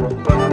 Bye.